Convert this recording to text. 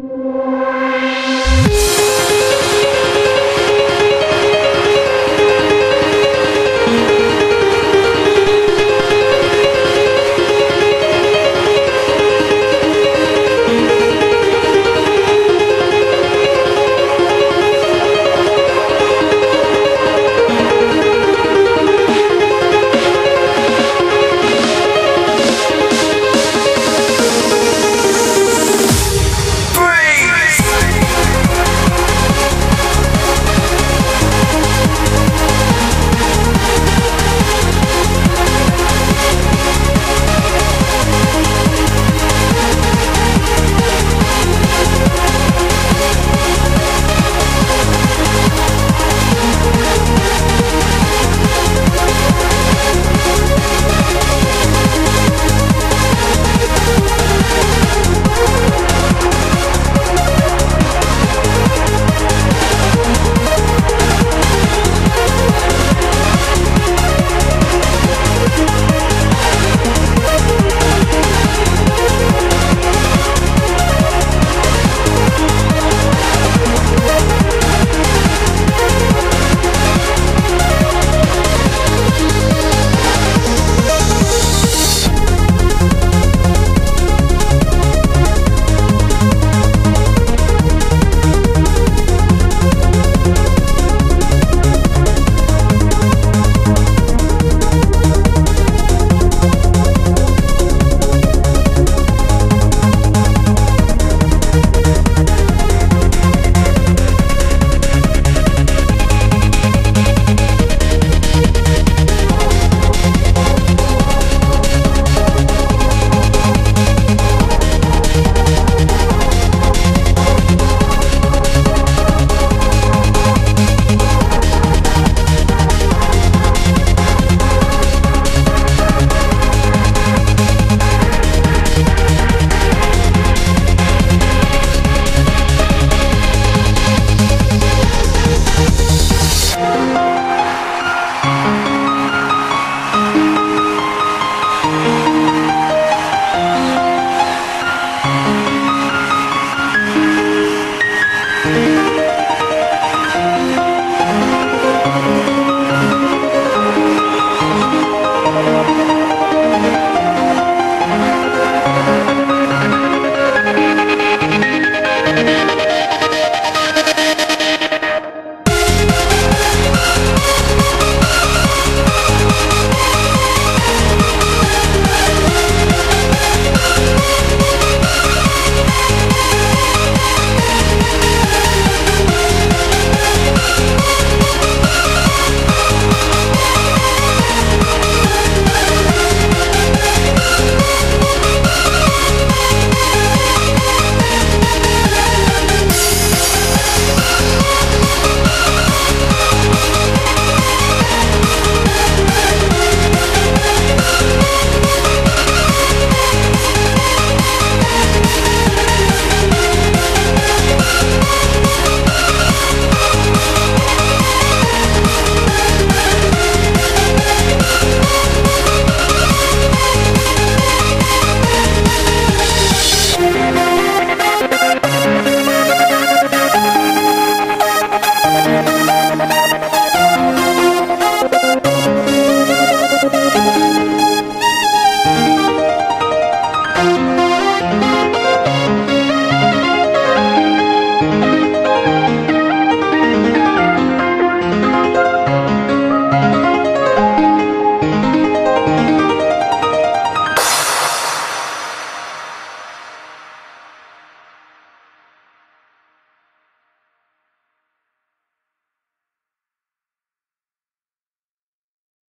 Música